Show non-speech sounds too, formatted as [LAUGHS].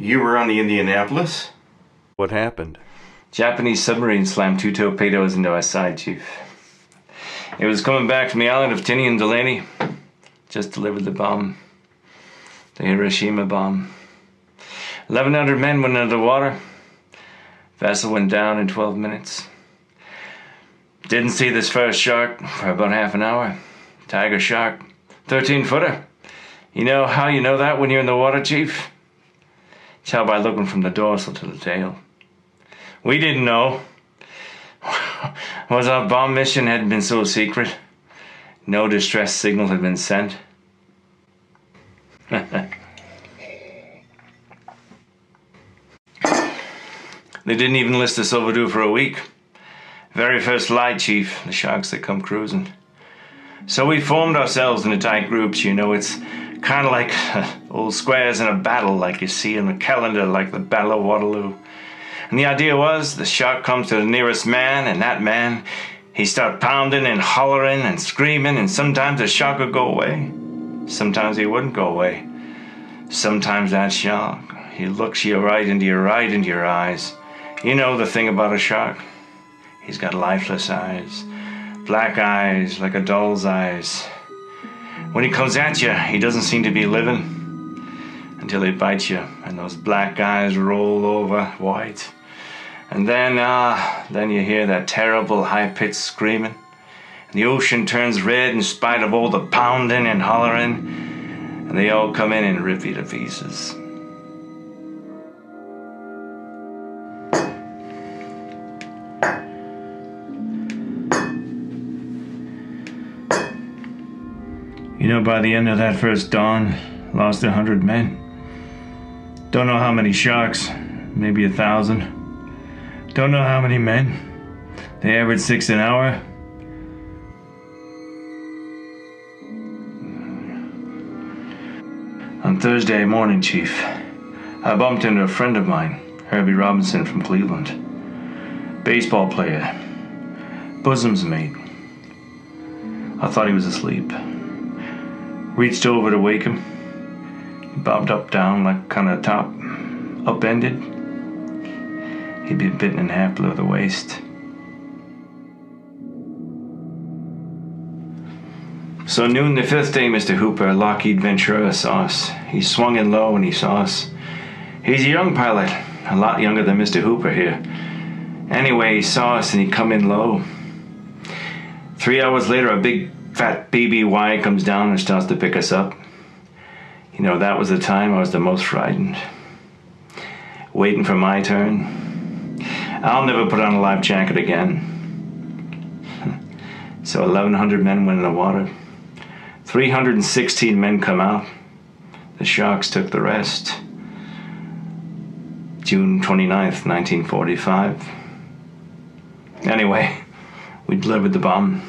You were on the Indianapolis? What happened? Japanese submarine slammed two torpedoes into our side, Chief. It was coming back from the island of Tinian to Leyte. Just delivered the bomb. The Hiroshima bomb. 1,100 men went under the water. Vessel went down in 12 minutes. Didn't see this first shark for about half an hour. Tiger shark. 13 footer. You know how you know that when you're in the water, Chief? Tell by looking from the dorsal to the tail. We didn't know. [LAUGHS] Was our bomb mission had been so secret? No distress signal had been sent. [LAUGHS] they didn't even list us overdue for a week. Very first light, Chief, the sharks that come cruising. So we formed ourselves into tight groups, you know, it's kind of like [LAUGHS] old squares in a battle, like you see in the calendar, like the Battle of Waterloo. And the idea was the shark comes to the nearest man, and that man, he start pounding and hollering and screaming, and sometimes the shark would go away. Sometimes he wouldn't go away. Sometimes that shark, he looks you right into your right into your eyes. You know the thing about a shark. He's got lifeless eyes, black eyes like a doll's eyes. When he comes at you, he doesn't seem to be living until he bites you, and those black eyes roll over white. And then, ah, uh, then you hear that terrible high-pitched screaming. And the ocean turns red in spite of all the pounding and hollering, and they all come in and rip you to pieces. You know, by the end of that first dawn, lost a hundred men. Don't know how many sharks, maybe a thousand. Don't know how many men. They average six an hour. On Thursday morning, Chief, I bumped into a friend of mine, Herbie Robinson from Cleveland. Baseball player. Bosun's mate. I thought he was asleep. Reached over to wake him. He bobbed up, down, like kind of top, upended. He'd been bitten in half below the waist. So noon the fifth day, Mr. Hooper, Lockheed Ventura saw us. He swung in low when he saw us. He's a young pilot, a lot younger than Mr. Hooper here. Anyway, he saw us and he come in low. Three hours later, a big fat PBY comes down and starts to pick us up. You know, that was the time I was the most frightened. Waiting for my turn. I'll never put on a life jacket again. [LAUGHS] so 1,100 men went in the water. 316 men come out. The sharks took the rest. June 29th, 1945. Anyway, [LAUGHS] we delivered the bomb.